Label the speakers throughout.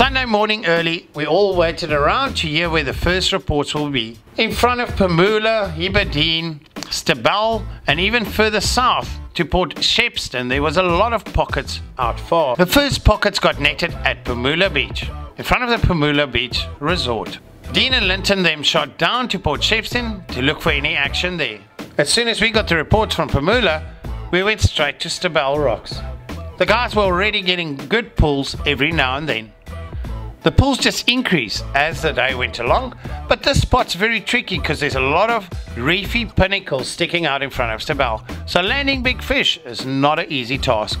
Speaker 1: Monday morning early, we all waited around to hear where the first reports will be. In front of Pumula, Hibberdene, Stabell, and even further south to Port Shepstone, there was a lot of pockets out far. The first pockets got netted at Pumula Beach, in front of the Pumula Beach Resort. Dean and Linton then shot down to Port Shepstone to look for any action there. As soon as we got the reports from Pumula, we went straight to Stabell Rocks. The guys were already getting good pulls every now and then. The pulls just increased as the day went along, but this spot's very tricky because there's a lot of reefy pinnacles sticking out in front of Stabell, so landing big fish is not an easy task.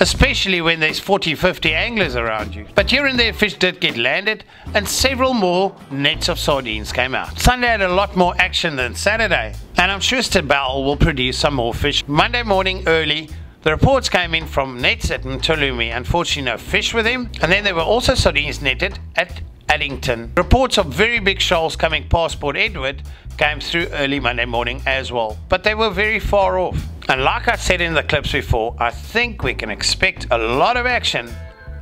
Speaker 1: Especially when there's 40 50 anglers around you. But here and there fish did get landed and several more nets of sardines came out. Sunday had a lot more action than Saturday, and I'm sure Stabell will produce some more fish. Monday morning early, the reports came in from nets at Ntulumi, unfortunately no fish with him, and then there were also sardines netted at Addington. Reports of very big shoals coming past Port Edward came through early Monday morning as well, but they were very far off. And like I said in the clips before, I think we can expect a lot of action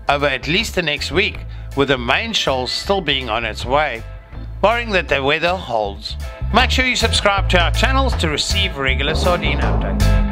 Speaker 1: over at least the next week, with the main shoals still being on its way, barring that the weather holds. Make sure you subscribe to our channels to receive regular sardine updates.